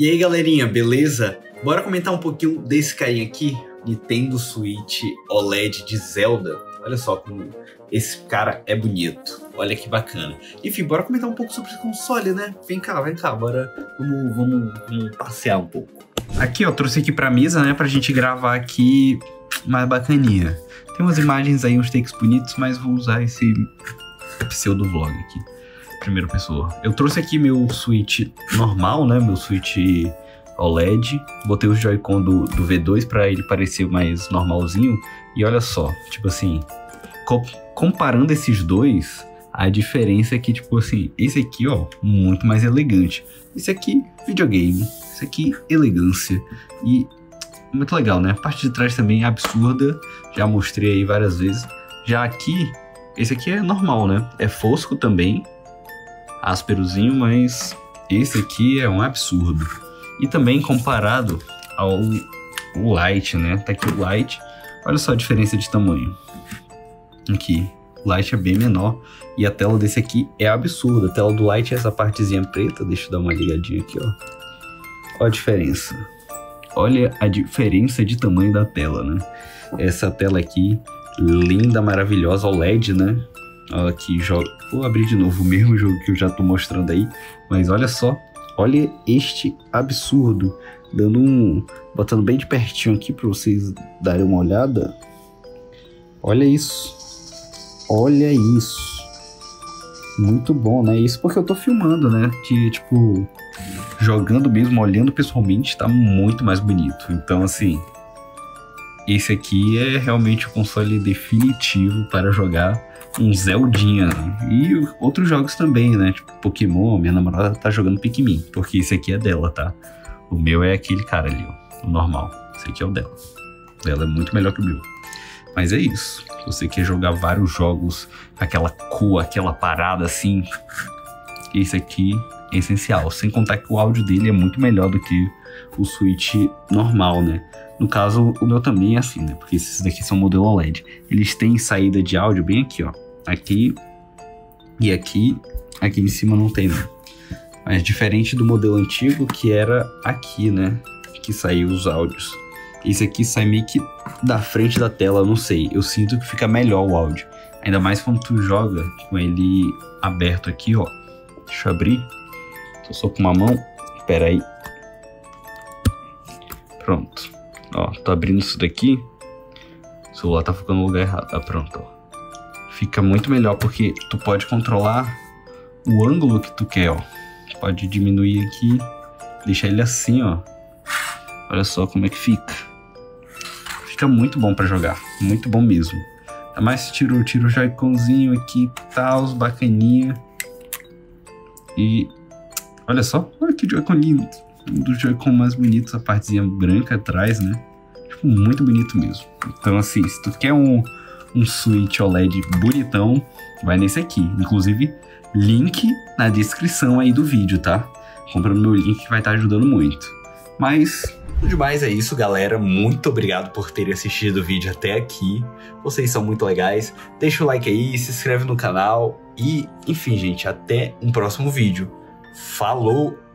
E aí, galerinha, beleza? Bora comentar um pouquinho desse carinha aqui, Nintendo Switch OLED de Zelda. Olha só como esse cara é bonito. Olha que bacana. Enfim, bora comentar um pouco sobre esse console, né? Vem cá, vem cá, bora vamos, vamos, vamos passear um pouco. Aqui, ó, trouxe aqui pra mesa, né, pra gente gravar aqui mais bacaninha. Tem umas imagens aí, uns takes bonitos, mas vou usar esse pseudo vlog aqui. Primeira pessoa. Eu trouxe aqui meu Switch normal, né, meu Switch OLED. Botei o Joy-Con do, do V2 para ele parecer mais normalzinho. E olha só, tipo assim, co comparando esses dois, a diferença é que, tipo assim, esse aqui, ó, muito mais elegante. Esse aqui, videogame. Esse aqui, elegância. E muito legal, né? A parte de trás também é absurda. Já mostrei aí várias vezes. Já aqui, esse aqui é normal, né? É fosco também. Ásperozinho, mas esse aqui é um absurdo. E também comparado ao Light, né? Tá aqui o Light. Olha só a diferença de tamanho. Aqui, o Light é bem menor. E a tela desse aqui é absurda. A tela do Light é essa partezinha preta. Deixa eu dar uma ligadinha aqui, ó. Olha a diferença. Olha a diferença de tamanho da tela, né? Essa tela aqui, linda, maravilhosa, OLED, né? Olha aqui, joga. Vou abrir de novo o mesmo jogo que eu já tô mostrando aí. Mas olha só, olha este absurdo. Dando um. Botando bem de pertinho aqui para vocês darem uma olhada. Olha isso. Olha isso. Muito bom, né? Isso porque eu tô filmando, né? Que, tipo, jogando mesmo, olhando pessoalmente, tá muito mais bonito. Então, assim, esse aqui é realmente o console definitivo para jogar um Zeldinha. Né? E outros jogos também, né? Tipo Pokémon, minha namorada tá jogando Pikmin, porque esse aqui é dela, tá? O meu é aquele cara ali, ó, o normal. Esse aqui é o dela. O dela é muito melhor que o meu. Mas é isso. Você quer jogar vários jogos, aquela cor, aquela parada assim, esse aqui é essencial. Sem contar que o áudio dele é muito melhor do que o Switch normal, né? No caso, o meu também é assim, né? Porque esses daqui são modelo OLED. Eles têm saída de áudio bem aqui, ó. Aqui e aqui. Aqui em cima não tem, né? Mas diferente do modelo antigo, que era aqui, né? Que saiu os áudios. Esse aqui sai meio que da frente da tela, não sei. Eu sinto que fica melhor o áudio. Ainda mais quando tu joga com ele aberto aqui, ó. Deixa eu abrir. Tô só com uma mão. Espera aí. Pronto. Ó, tô abrindo isso daqui. O celular tá ficando no lugar errado. Ah, pronto, ó. Fica muito melhor porque tu pode controlar o ângulo que tu quer, ó. Pode diminuir aqui, deixar ele assim, ó. Olha só como é que fica. Fica muito bom para jogar, muito bom mesmo. Ainda mais se tira, tira o Joy-Conzinho aqui, tal, bacaninha. E olha só, olha que Joy-Con lindo um dos Joy-Con mais bonitos, a partezinha branca atrás, né? Tipo, muito bonito mesmo. Então, assim, se tu quer um, um Switch OLED bonitão, vai nesse aqui. Inclusive, link na descrição aí do vídeo, tá? Compra no meu link que vai estar tá ajudando muito. Mas, demais é isso, galera. Muito obrigado por terem assistido o vídeo até aqui. Vocês são muito legais. Deixa o like aí, se inscreve no canal. E, enfim, gente, até um próximo vídeo. Falou!